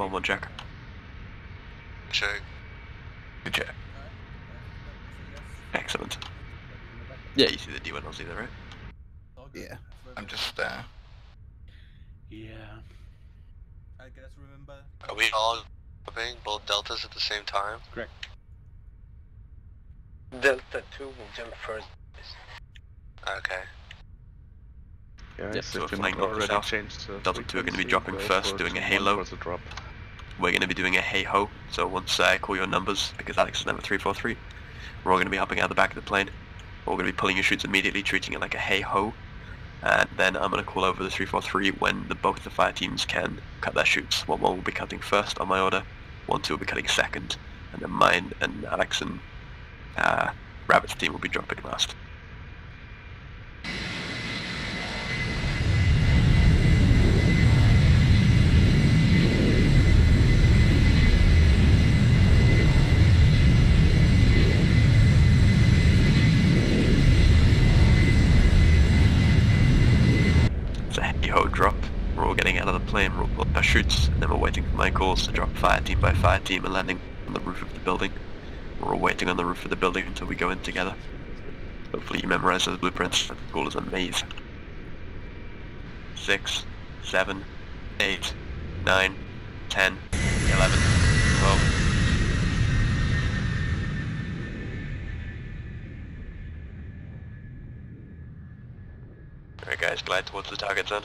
One one check. Check. Good check. Excellent. Yeah, you see the D1 Aussie there, right? Yeah, I'm just uh, Yeah. I guess remember. Are we all jumping both deltas at the same time? Correct. Delta 2 will jump first. Okay. Yeah, Yep, so so if you're flying not north already south, to Delta 2 are going to be dropping first, doing a halo. for drop. We're going to be doing a HAHO, so once I call your numbers, because Alex is number 343, we're all going to be hopping out the back of the plane. We're all going to be pulling your chutes immediately, treating it like a HAHO, and then I'm going to call over the 343 when the, both the fire teams can cut their chutes. One one will be cutting first on my order, one two will be cutting second, and then mine and Alex and uh, Rabbit's team will be dropping last. It's a HAHO drop. We're all getting out of the plane, our uh, chutes, and then we're waiting for my calls to drop fire team by fire team and landing on the roof of the building. We're all waiting on the roof of the building until we go in together. Hopefully you memorize those blueprints. The goal is a maze. Six, seven, eight, nine, ten, eleven, twelve. Alright guys, glide towards the target zone.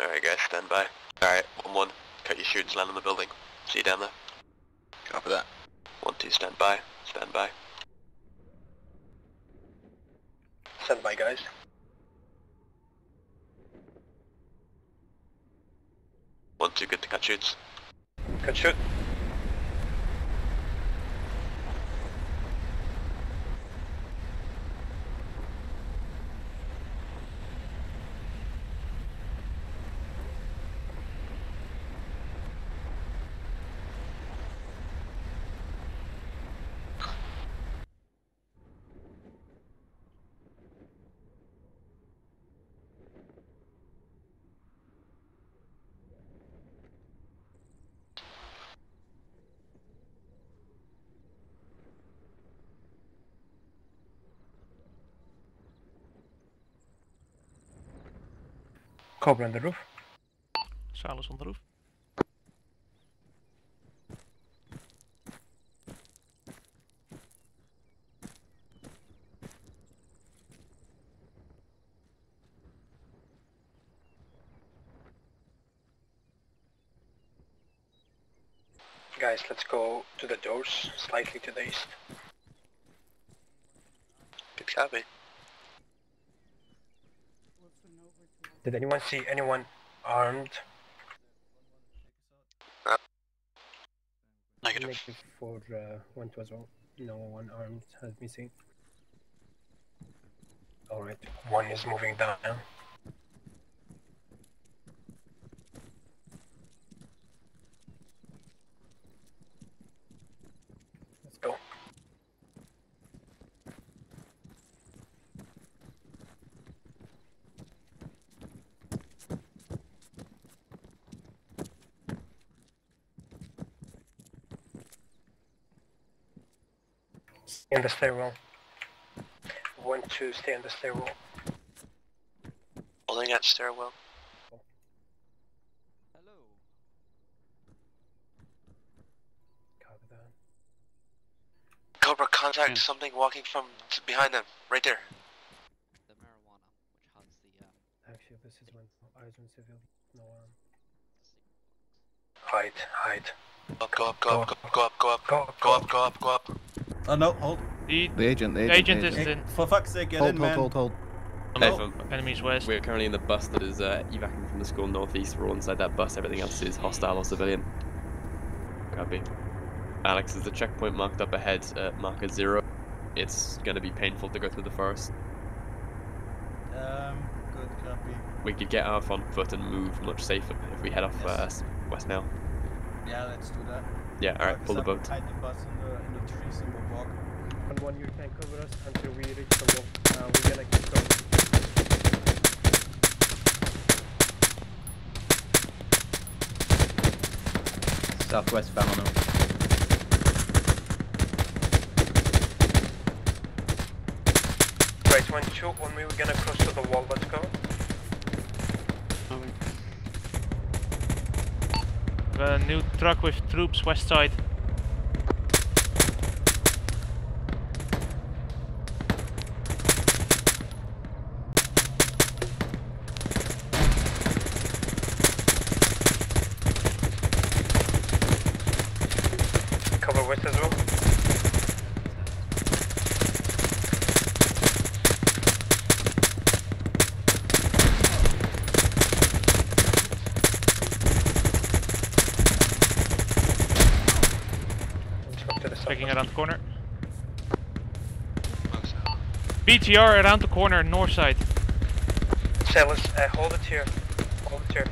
Alright guys, stand by. Alright, 1-1, cut your chutes, land on the building. See you down there. copy that. 1-2, stand by, stand by. Stand by, guys. One, two, good to cut chutes. Cut chute. Cobra on the roof. Silas on the roof. Guys, let's go to the doors, slightly to the east. Good Did anyone see anyone armed? Negative. for uh, one two as well. No one armed has been seen. Alright, one is moving down in the stairwell. One, two, stay in the stairwell. Holding that stairwell. Hello. Copy that. Cobra, contact Hmm. something walking from t- behind them. Right there. the marijuana, which has the um, Actually, this is when eyes on civil. No arm. signal box. Hide, hide. Up, go up, go up, go up, go up, go up, Go, go up, go up, go up. Oh no, hold. The The agent, the the agent, agent is Hey, in. for fuck's sake, get Hold, in, hold, man. hold, hold. Hey, Oh. so Enemies west. we're currently in the bus that is uh, evacuating from the school northeast. We're all inside that bus. Everything else is hostile or civilian. Copy. Alex, is the checkpoint marked up ahead at marker zero? It's going to be painful to go through the forest. Um, good copy. We could get off on foot and move much safer if we head off uh, Yes. s- west now. Yeah, let's do that. Yeah, alright, Focus pull the boat. Hide the bus in the, in the trees and we'll walk. On one, you can cover us until we reach the wall. Uh, we're gonna keep going. Southwest Famino. Right, when two, when we were gonna cross to the wall, let's go. A new truck with troops west side. Cover west as well. Truck to the Checking southwest. around the corner. BTR around the corner, north side. Sailors, uh, hold it here. Hold it here.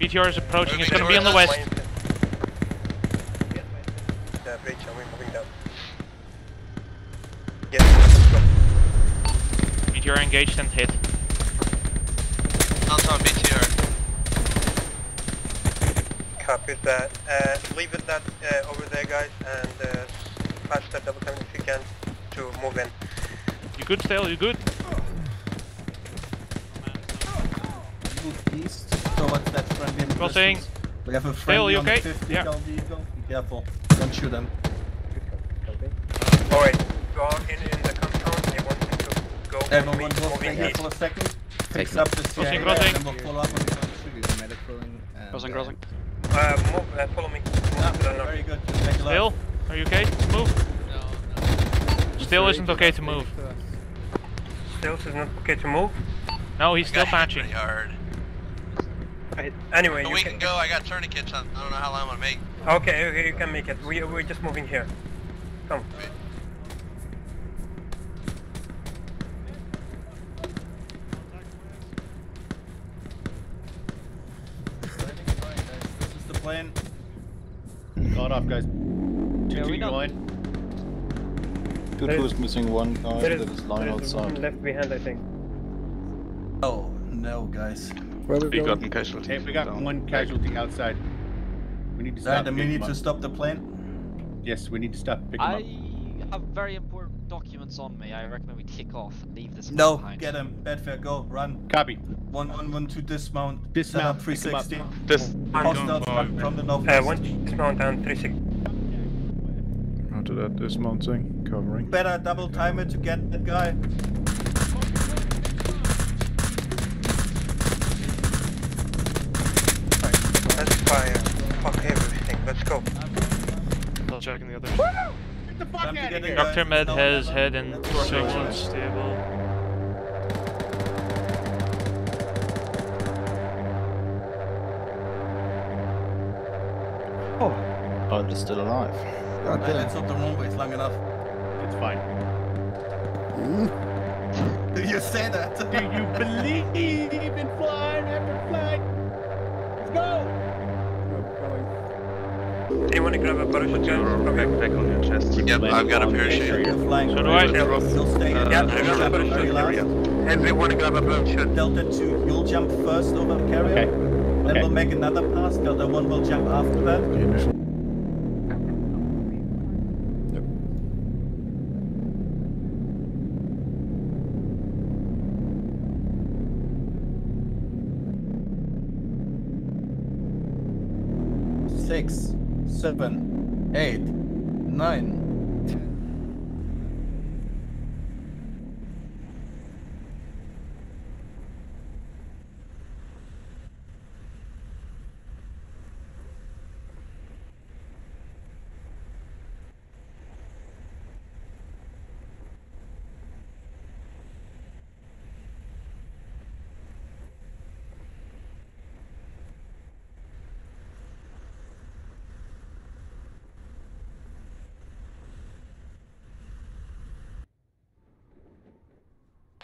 BTR is approaching, it's gonna be on the towards west. Yeah, bridge, and we're moving down. Yes. BTR engaged and hit. Outside BTR. Copy that. Uh, leave it that uh, over there, guys, and uh, flash that double time if you can to move in. You good still? You good? Move east towards that friendly Crossing. distance. We have a Dale, friendly you okay? 50 Yeah. Cal vehicle. Be careful. Don't shoot them. Alright, go out in, in the compound. They want me to go Everyone moving, go stay moving here east. for a second. Fix Taken. up the Crossing, crossing. and then we'll follow up on the country. Crossing, crossing. Uh, move, uh, follow me. Move Ah, to the north. very good. Just make a Still? Are you okay? Move. Still isn't okay to move. Still is not okay to move. No, he's still I got hit patching. pretty hard. Right. Anyway, A you week can ago, I got tourniquets. I I don't know how long I'm gonna make. Okay, okay, you can make it. We, we're just moving here. Come. This plan. Got off, guys. Yeah, we know. line. Two crews missing one guy There is, there is one left behind, I think. Oh, no, guys. We got casualties. Hey, we got down. one casualty outside. We need to stop. Right, then we picking need to stop the plane. Yes, we need to stop picking up. I up. have very important documents on me. I recommend we kick off and leave this No, behind. get him. Bedfair, go, run. Copy. One, one, one to dismount. Dismount, Set pick 'em up up. 360. This. Hostiles from from the Uh, northwest. one dismount down 360. Roger that, dismounting, covering. Better double time it to get that guy. Let's fire. Fuck everything. Let's go. Still checking the other. Get the fuck Time to out of here! Dr. Med No, has no, no. head in Let's work six on it. unstable. Oh, they're still alive. Right, let's hope the runway is long enough. It's fine. you say that? Do you believe in flying after flight? Let's go! Do you want to grab a parachute? guys? Okay. Backpack on your chest. Yep, I've got a parachute. So do I. You'll stay Uh, in yeah, the I got a parachute very last. Everyone grab a parachute. Delta 2, you'll jump first over the carrier. Okay. Then Okay. we'll make another pass. Delta 1 will jump after that. The. Six, seven, eight, nine.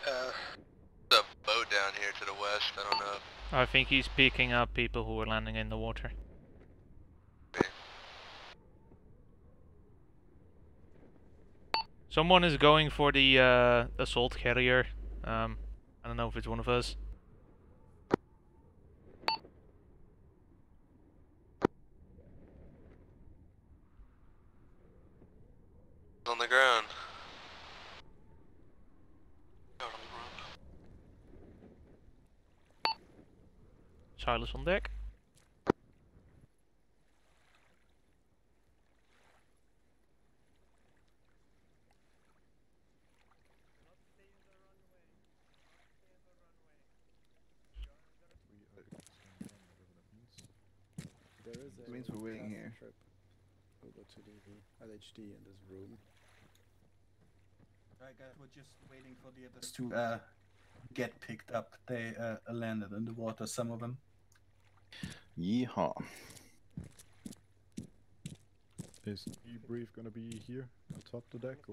Uh, the boat down here to the west. I don't know. I think he's picking up people who are landing in the water. Someone is going for the uh, assault carrier. Um, I don't know if it's one of us. the ground. Silas on deck. There is It means we're waiting here. Trip over to the LHD in this room. Right, guys, we're just waiting for the others to uh, get picked up. They uh, landed in the water, some of them. Yeehaw. Is debrief gonna be here atop the deck or?